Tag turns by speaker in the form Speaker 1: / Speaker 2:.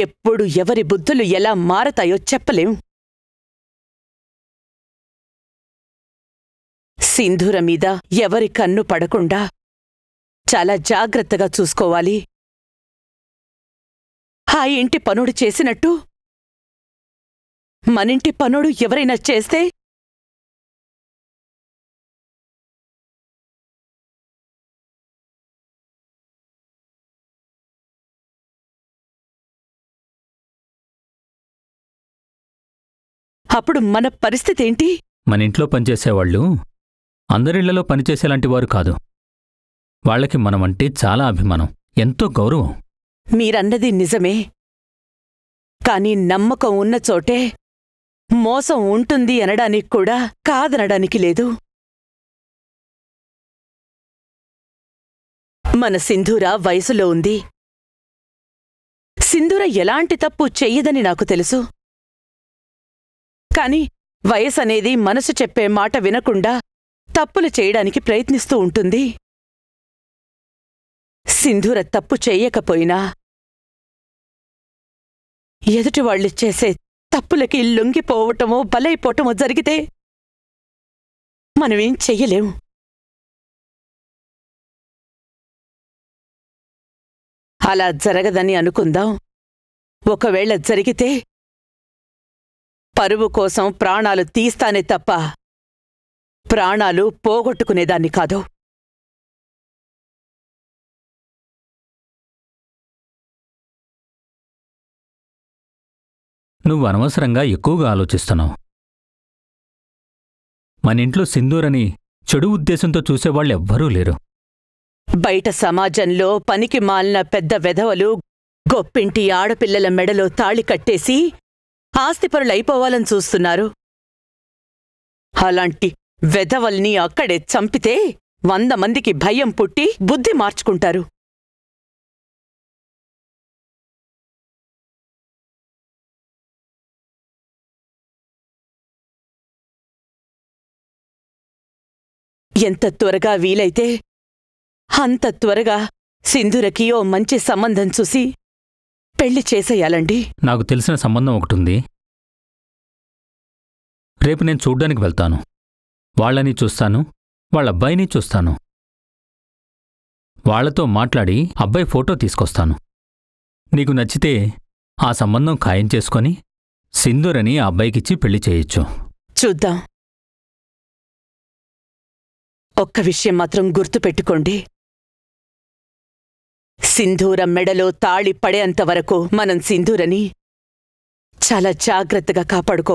Speaker 1: ఎప్పుడు ఎవరి బుద్ధులు ఎలా మారతాయో చెప్పలేం. సింధూర మీద ఎవరి కన్ను పడకుండా చాలా జాగ్రత్తగా చూసుకోవాలి. ఆ ఇంటి పనుడు చేసినట్టు? మనింటి పనుడు ఎవరైనా చేస్తే అప్పుడు మన పరిస్థితి ఏంటి
Speaker 2: మన ఇంట్లో పనిచేసేవాళ్ళు అందరిళ్ళలో పనిచేసేలాంటి వారు కాదు. వాళ్ళకి మనమంటే చాలా అభిమానం ఎంతో గౌరవం.
Speaker 1: మీరన్నది నిజమే. కాని నమ్మకం ఉన్న చోటే మోసం ఉంటుంది అనడానికి కూడా కాదనడానికి లేదు. మన సింధూర వయసులో ఉంది. సింధూర ఎలాంటి తప్పు చెయ్యదని నాకు తెలుసు. కాని వయసనేది మనసు చెప్పే మాట వినకుండా తప్పులు చేయడానికి ప్రయత్నిస్తూ ఉంటుంది. సింధూర తప్పు చెయ్యకపోయినా ఎదుటివాళ్ళు చేసే తప్పులకి లొంగిపోవటమో బలైపోవటమో జరిగితే మనమేం చెయ్యలేం. అలా జరగదని అనుకుందాం. ఒకవేళ జరిగితే పరువు కోసం ప్రాణాలు తీస్తానే తప్ప ప్రాణాలు పోగొట్టుకునేదాన్ని కాదు.
Speaker 2: నువ్వు అనవసరంగా ఎక్కువగా ఆలోచిస్తున్నావు. మన ఇంట్లో సింధూరని చెడు ఉద్దేశంతో చూసేవాళ్ళు ఎవ్వరూ లేరు.
Speaker 1: బయట సమాజంలో పనికి మాలిన పెద్ద వెధవలు గొప్పింటి ఆడపిల్లల మెడలో తాళి కట్టేసి ఆస్తిపరులైపోవాలని చూస్తున్నారు. అలాంటి వెధవల్ని అక్కడే చంపితే వంద మందికి భయం పుట్టి బుద్ధి మార్చుకుంటారు. ఎంత త్వరగా వీలైతే అంత త్వరగా సింధురకి ఓ మంచి సంబంధం చూసి పెళ్ళి చేసేయాలండి.
Speaker 2: నాకు తెలిసిన సంబంధం ఒకటుంది. రేపు నేను చూడ్డానికి వెళ్తాను. వాళ్ళని చూస్తాను వాళ్ళ అబ్బాయిని చూస్తాను. వాళ్ళతో మాట్లాడి అబ్బాయి ఫోటో తీసుకొస్తాను. నీకు నచ్చితే ఆ సంబంధం ఖాయం చేసుకొని సింధూరని ఆ అబ్బాయికిచ్చి పెళ్ళి చేయొచ్చు.
Speaker 1: చూద్దాం. ఒక్క విషయం మాత్రం గుర్తుపెట్టుకోండి. సింధూర మెడలో తాళి పడేంత వరకు మనం సింధూరని చాలా జాగ్రత్తగా కాపాడుకో